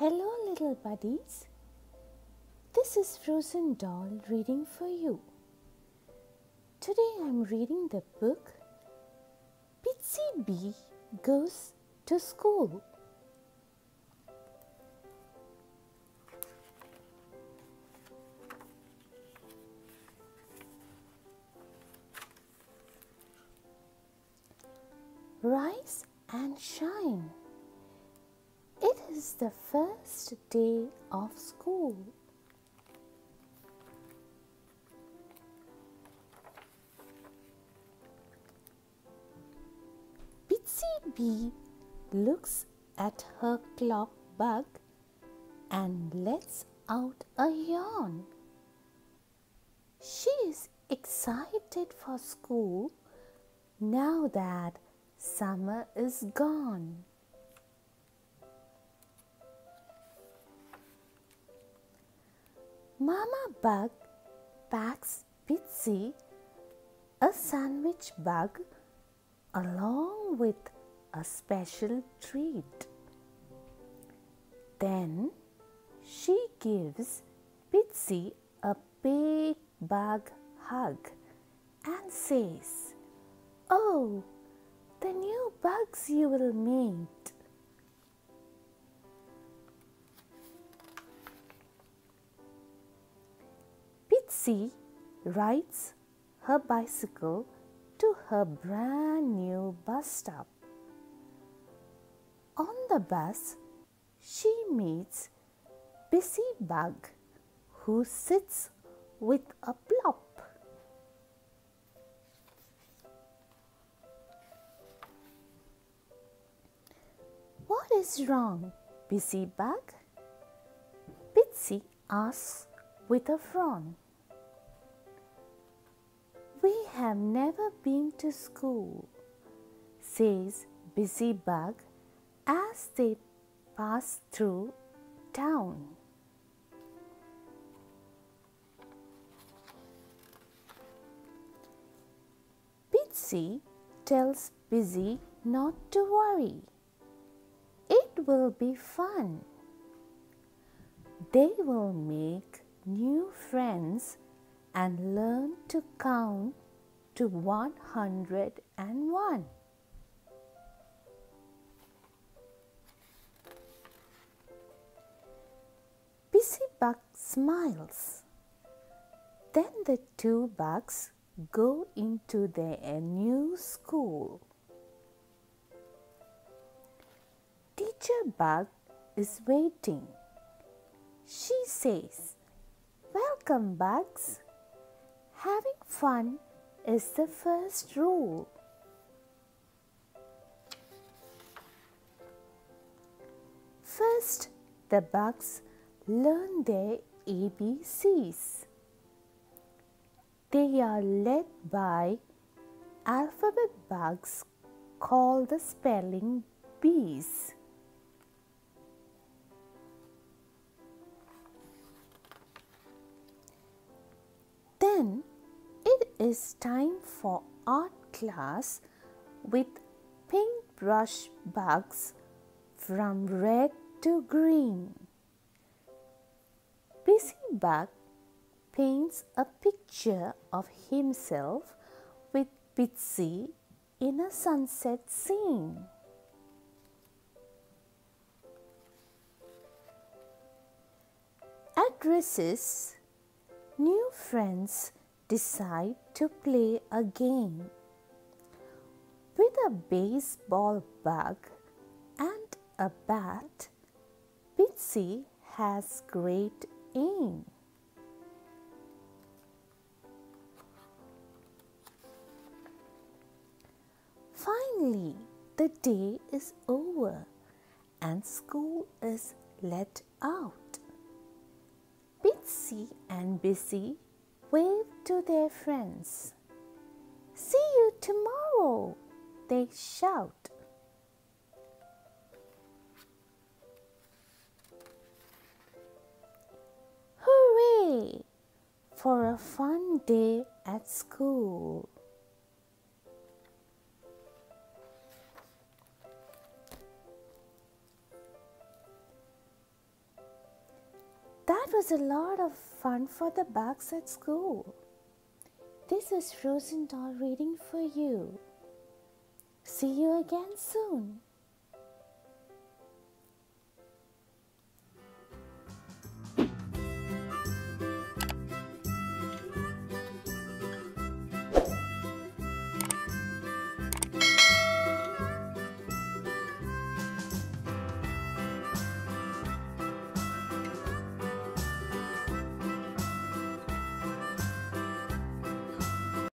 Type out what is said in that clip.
Hello, little buddies. This is Frozendoll reading for you. Today I'm reading the book Bitsy Bee Goes to School. Rise and shine. Is the first day of school. Bitsy Bee looks at her clock bug and lets out a yawn. She is excited for school now that summer is gone. Mama Bug packs Bitsy a sandwich bug along with a special treat. Then she gives Bitsy a big bug hug and says, Oh, the new bugs you will meet. Bitsy rides her bicycle to her brand new bus stop. On the bus, she meets Busy Bug who sits with a plop. What is wrong, Busy Bug? Bitsy asks with a frown. Have never been to school, says Busy Bug as they pass through town. Bitsy tells Busy not to worry. It will be fun. They will make new friends and learn to count to 101. Busy Bug smiles. Then the two bugs go into their new school. Teacher Bug is waiting. She says, Welcome, bugs. Having fun is the first rule. First, the bugs learn their ABCs. They are led by alphabet bugs called the spelling bees. Is time for art class with paintbrush bugs from red to green. Busy Bug paints a picture of himself with Bitsy in a sunset scene. Addresses new friends decide to play a game. With a baseball bug and a bat, Bitsy has great aim. Finally, the day is over and school is let out. Bitsy and Busy wave to their friends. See you tomorrow, they shout. Hooray for a fun day at school. That was a lot of fun for the bugs at school. This is Frozendoll reading for you. See you again soon.